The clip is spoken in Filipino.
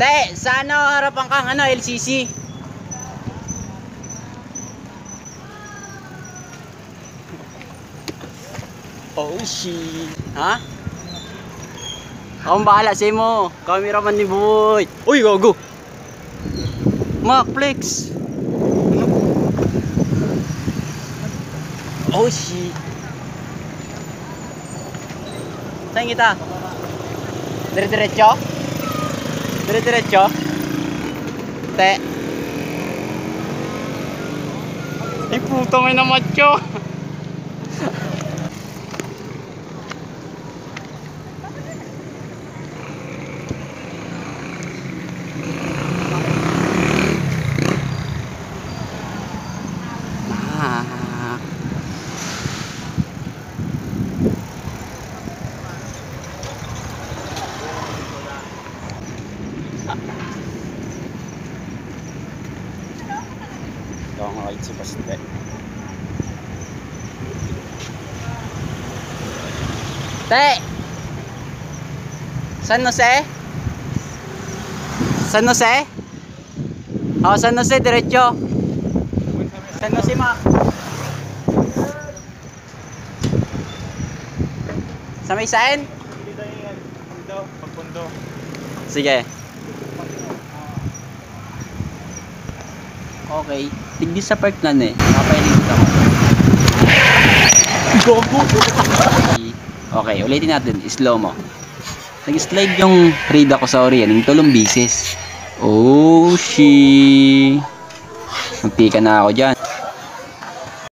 Te, sa ano harapan kang ano, LCC? Oh shit. Ha? Akong bahala sa mo. Cameraman ni Boy. Uy, go, go. Mac, flex. Ano? Oh shit. Saan kita? Dire-diretso? Dire-diretso? Te. Ay puto may na macho. Si Baste. Te! San Jose? San Jose? Oh, San Jose, diretso. San Jose, ma. Sa may yan. Dito, pagpundo. Sige. Okay. Tigdi sa park na eh. Nakapailig ako. Gogo! okay, ulitin natin. Slow mo. Nag-slide yung raid ako sa Orion. Yung tulong bisis. Oh, she. Magpika na ako dyan.